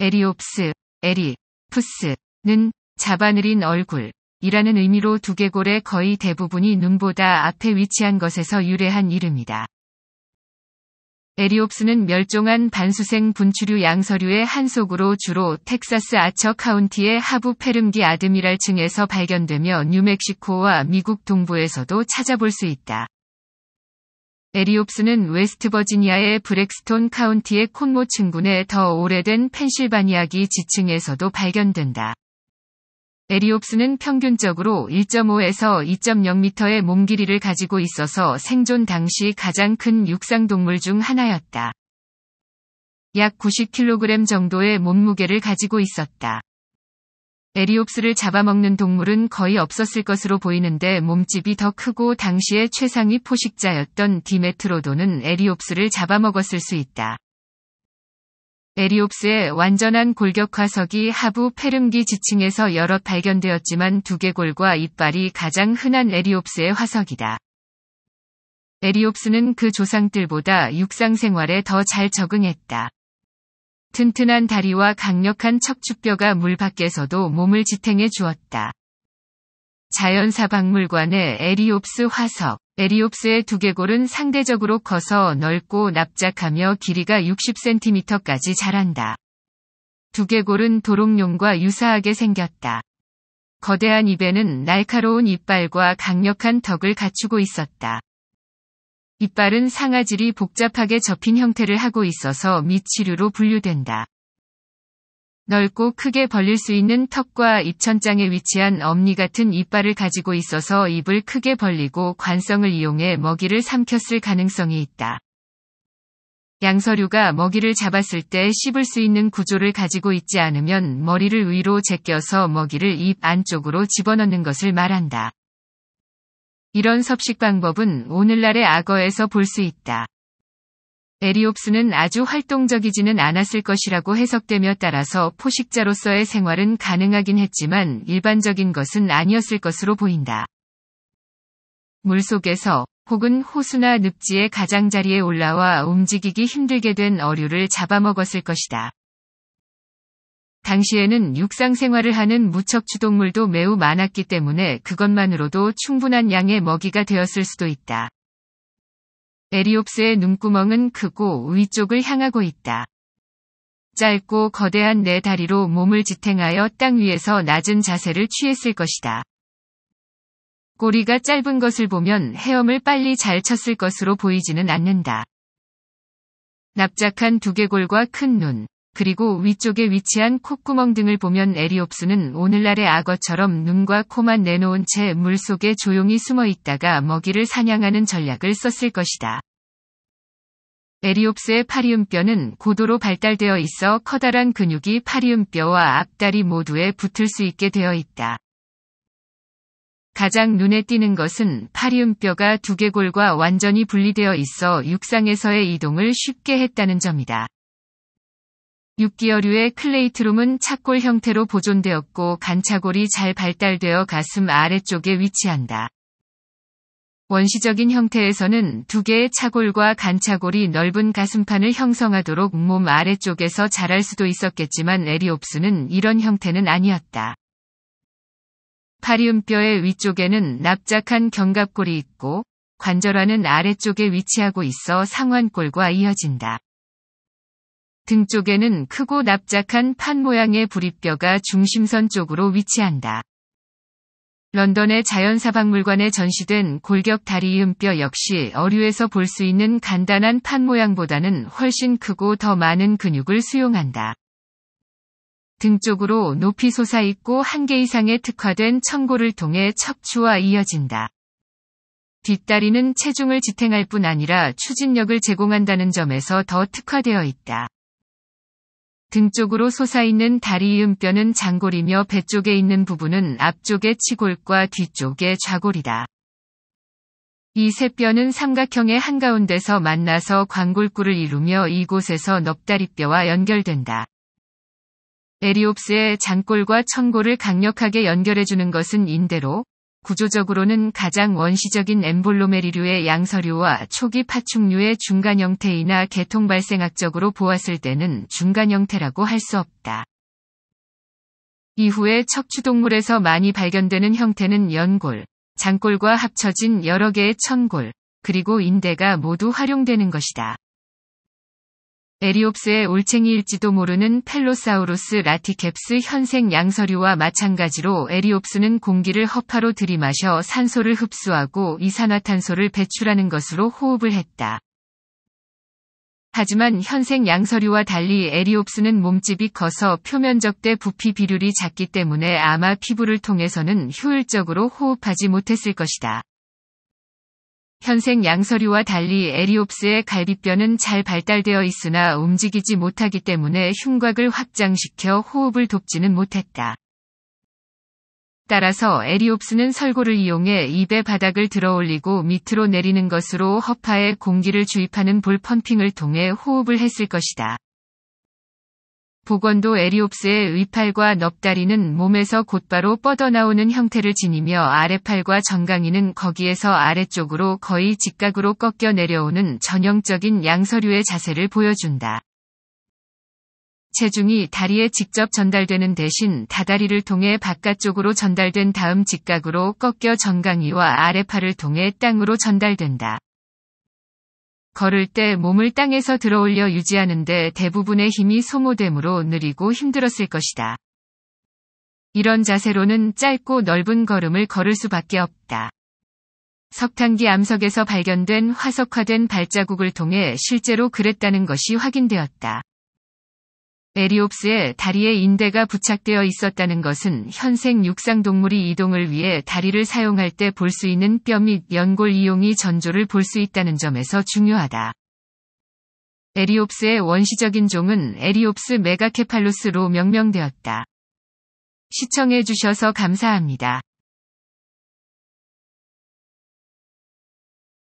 에리옵스, 에리옵스는 잡아늘인 얼굴, 이라는 의미로 두개골의 거의 대부분이 눈보다 앞에 위치한 것에서 유래한 이름이다. 에리옵스는 멸종한 반수생 분추류 양서류의 한 속으로 주로 텍사스 아처 카운티의 하부 페름기 아드미랄 층에서 발견되며 뉴멕시코와 미국 동부에서도 찾아볼 수 있다. 에리옵스는 웨스트버지니아의 브랙스톤 카운티의 콘모 층군의 더 오래된 펜실바니아기 지층에서도 발견된다. 에리옵스는 평균적으로 1.5에서 2.0m의 몸 길이를 가지고 있어서 생존 당시 가장 큰 육상 동물 중 하나였다. 약 90kg 정도의 몸무게를 가지고 있었다. 에리옵스를 잡아먹는 동물은 거의 없었을 것으로 보이는데 몸집이 더 크고 당시의 최상위 포식자였던 디메트로돈은 에리옵스를 잡아먹었을 수 있다. 에리옵스의 완전한 골격 화석이 하부 페름기 지층에서 여럿 발견되었지만 두개골과 이빨이 가장 흔한 에리옵스의 화석이다. 에리옵스는 그 조상들보다 육상 생활에 더 잘 적응했다. 튼튼한 다리와 강력한 척추뼈가 물 밖에서도 몸을 지탱해 주었다. 자연사 박물관의 에리옵스 화석 에리옵스의 두개골은 상대적으로 커서 넓고 납작하며 길이가 60cm까지 자란다. 두개골은 도롱뇽과 유사하게 생겼다. 거대한 입에는 날카로운 이빨과 강력한 턱을 갖추고 있었다. 이빨은 상아질이 복잡하게 접힌 형태를 하고 있어서 미치류로 분류된다. 넓고 크게 벌릴 수 있는 턱과 입천장에 위치한 엄니 같은 이빨을 가지고 있어서 입을 크게 벌리고 관성을 이용해 먹이를 삼켰을 가능성이 있다. 양서류가 먹이를 잡았을 때 씹을 수 있는 구조를 가지고 있지 않으면 머리를 위로 제껴서 먹이를 입 안쪽으로 집어넣는 것을 말한다. 이런 섭식 방법은 오늘날의 악어에서 볼 수 있다. 에리옵스는 아주 활동적이지는 않았을 것이라고 해석되며 따라서 포식자로서의 생활은 가능하긴 했지만 일반적인 것은 아니었을 것으로 보인다. 물속에서 혹은 호수나 늪지의 가장자리에 올라와 움직이기 힘들게 된 어류를 잡아먹었을 것이다. 당시에는 육상 생활을 하는 무척추동물도 매우 많았기 때문에 그것만으로도 충분한 양의 먹이가 되었을 수도 있다. 에리옵스의 눈구멍은 크고 위쪽을 향하고 있다. 짧고 거대한 네 다리로 몸을 지탱하여 땅 위에서 낮은 자세를 취했을 것이다. 꼬리가 짧은 것을 보면 헤엄을 빨리 잘 쳤을 것으로 보이지는 않는다. 납작한 두개골과 큰 눈, 그리고 위쪽에 위치한 콧구멍 등을 보면 에리옵스는 오늘날의 악어처럼 눈과 코만 내놓은 채 물속에 조용히 숨어 있다가 먹이를 사냥하는 전략을 썼을 것이다. 에리옵스의 파리음뼈는 고도로 발달되어 있어 커다란 근육이 파리음뼈와 앞다리 모두에 붙을 수 있게 되어 있다. 가장 눈에 띄는 것은 팔이음뼈가 두개골과 완전히 분리되어 있어 육상에서의 이동을 쉽게 했다는 점이다. 육기어류의 클레이트룸은 착골 형태로 보존되었고 간차골이 잘 발달되어 가슴 아래쪽에 위치한다. 원시적인 형태에서는 두 개의 차골과 간차골이 넓은 가슴판을 형성하도록 몸 아래쪽에서 자랄 수도 있었겠지만 에리옵스는 이런 형태는 아니었다. 파리음뼈의 위쪽에는 납작한 견갑골이 있고 관절화는 아래쪽에 위치하고 있어 상완골과 이어진다. 등 쪽에는 크고 납작한 판 모양의 부리뼈가 중심선 쪽으로 위치한다. 런던의 자연사박물관에 전시된 골격 다리 이음뼈 역시 어류에서 볼 수 있는 간단한 판 모양보다는 훨씬 크고 더 많은 근육을 수용한다. 등 쪽으로 높이 솟아있고 한 개 이상의 특화된 청골을 통해 척추와 이어진다. 뒷다리는 체중을 지탱할 뿐 아니라 추진력을 제공한다는 점에서 더 특화되어 있다. 등 쪽으로 솟아있는 다리 이음뼈는 장골이며 배 쪽에 있는 부분은 앞쪽의 치골과 뒤쪽의 좌골이다. 이 세 뼈는 삼각형의 한가운데서 만나서 광골구를 이루며 이곳에서 넙다리뼈와 연결된다. 에리옵스의 장골과 천골을 강력하게 연결해주는 것은 인대로, 구조적으로는 가장 원시적인 엠볼로메리류의 양서류와 초기 파충류의 중간 형태이나 개통 발생학적으로 보았을 때는 중간 형태라고 할 수 없다. 이후에 척추동물에서 많이 발견되는 형태는 연골, 장골과 합쳐진 여러 개의 천골, 그리고 인대가 모두 활용되는 것이다. 에리옵스의 올챙이일지도 모르는 펠로사우루스 라티캡스 현생 양서류와 마찬가지로 에리옵스는 공기를 허파로 들이마셔 산소를 흡수하고 이산화탄소를 배출하는 것으로 호흡을 했다. 하지만 현생 양서류와 달리 에리옵스는 몸집이 커서 표면적 대 부피 비율이 작기 때문에 아마 피부를 통해서는 효율적으로 호흡하지 못했을 것이다. 현생 양서류와 달리 에리옵스의 갈비뼈는 잘 발달되어 있으나 움직이지 못하기 때문에 흉곽을 확장시켜 호흡을 돕지는 못했다. 따라서 에리옵스는 설골을 이용해 입의 바닥을 들어 올리고 밑으로 내리는 것으로 허파에 공기를 주입하는 볼 pumping을 통해 호흡을 했을 것이다. 복원도 에리옵스의 위팔과 넙다리는 몸에서 곧바로 뻗어나오는 형태를 지니며 아래팔과 정강이는 거기에서 아래쪽으로 거의 직각으로 꺾여 내려오는 전형적인 양서류의 자세를 보여준다. 체중이 다리에 직접 전달되는 대신 다다리를 통해 바깥쪽으로 전달된 다음 직각으로 꺾여 정강이와 아래팔을 통해 땅으로 전달된다. 걸을 때 몸을 땅에서 들어 올려 유지하는데 대부분의 힘이 소모되므로 느리고 힘들었을 것이다. 이런 자세로는 짧고 넓은 걸음을 걸을 수밖에 없다. 석탄기 암석에서 발견된 화석화된 발자국을 통해 실제로 그랬다는 것이 확인되었다. 에리옵스의 다리에 인대가 부착되어 있었다는 것은 현생 육상 동물이 이동을 위해 다리를 사용할 때 볼 수 있는 뼈 및 연골 이용의 전조를 볼 수 있다는 점에서 중요하다. 에리옵스의 원시적인 종은 에리옵스 메가케팔루스로 명명되었다. 시청해주셔서 감사합니다.